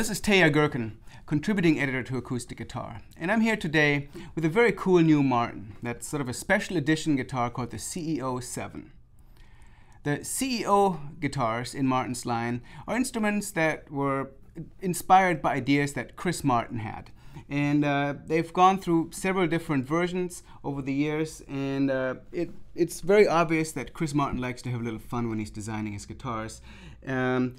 This is Teja Gerken, contributing editor to Acoustic Guitar. And I'm here today with a very cool new Martin. That's sort of a special edition guitar called the CEO 7. The CEO guitars in Martin's line are instruments that were inspired by ideas that Chris Martin had. And uh, they've gone through several different versions over the years, and uh, it, it's very obvious that Chris Martin likes to have a little fun when he's designing his guitars. Um,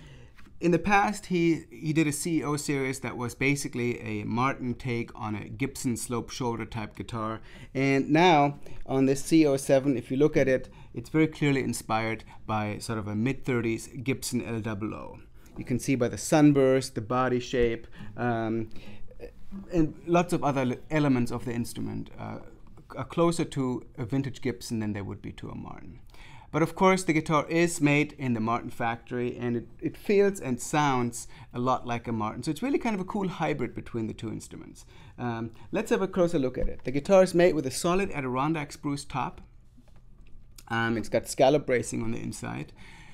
in the past, he, he did a CEO series that was basically a Martin take on a Gibson slope shoulder type guitar. And now on this CEO 7, if you look at it, it's very clearly inspired by sort of a mid 30s Gibson L-00. You can see by the sunburst, the body shape, um, and lots of other elements of the instrument uh, are closer to a vintage Gibson than they would be to a Martin. But of course, the guitar is made in the Martin factory and it, it feels and sounds a lot like a Martin. So it's really kind of a cool hybrid between the two instruments. Um, let's have a closer look at it. The guitar is made with a solid Adirondack spruce top. Um, it's got scallop bracing on the inside,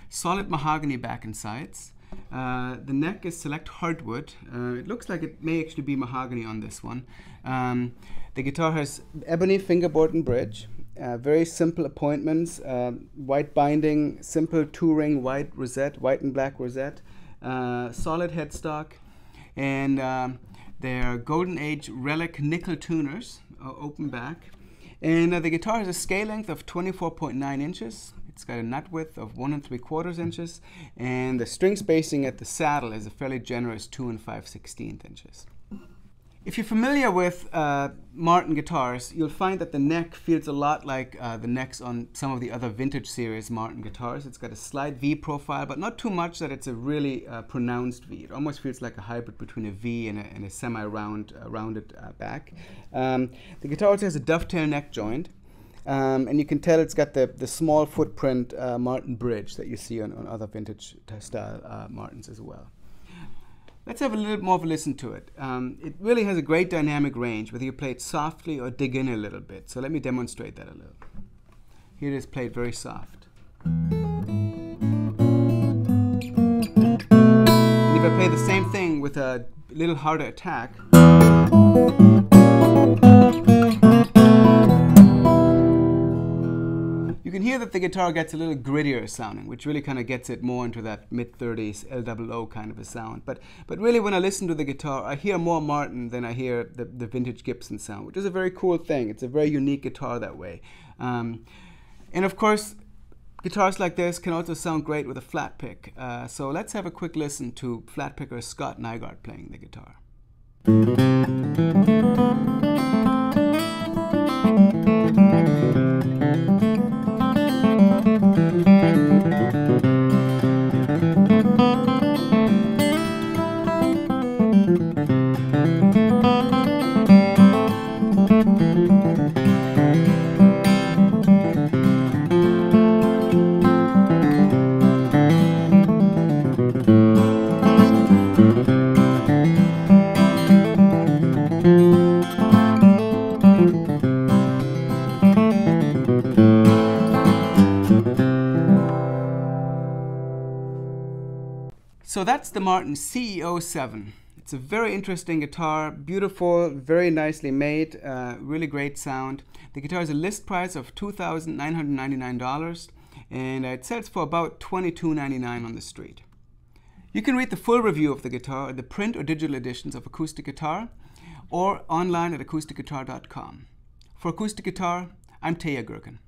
solid mahogany back and sides. Uh, the neck is select hardwood. Uh, it looks like it may actually be mahogany on this one. Um, the guitar has ebony fingerboard and bridge. Uh, very simple appointments, uh, white binding, simple two-ring white rosette, white and black rosette, uh, solid headstock, and um, they're Golden Age relic nickel tuners, uh, open back. And uh, the guitar has a scale length of 24.9 inches. It's got a nut width of one and three quarters inches, and the string spacing at the saddle is a fairly generous two and five sixteenth inches. If you're familiar with uh, Martin guitars, you'll find that the neck feels a lot like uh, the necks on some of the other vintage series Martin guitars. It's got a slight V profile, but not too much that it's a really uh, pronounced V. It almost feels like a hybrid between a V and a, and a semi-round, uh, rounded uh, back. Um, the guitar also has a dovetail neck joint. Um, and you can tell it's got the, the small footprint uh, Martin bridge that you see on, on other vintage style Martins as well. Let's have a little more of a listen to it. Um, it really has a great dynamic range, whether you play it softly or dig in a little bit. So let me demonstrate that a little. Here it is played very soft. And if I play the same thing with a little harder attack, can hear that the guitar gets a little grittier sounding, which really kind of gets it more into that mid 30s L-00 kind of a sound. But but really, when I listen to the guitar, I hear more Martin than I hear the, the vintage Gibson sound, which is a very cool thing. It's a very unique guitar that way. Um, and of course, guitars like this can also sound great with a flat pick. Uh, so let's have a quick listen to flat picker Scott Nygaard playing the guitar. So that's the Martin CEO 7. It's a very interesting guitar, beautiful, very nicely made, uh, really great sound. The guitar is a list price of $2,999 and it sells for about $22.99 on the street. You can read the full review of the guitar the print or digital editions of Acoustic Guitar or online at acousticguitar.com. For Acoustic Guitar, I'm Teja Gerken.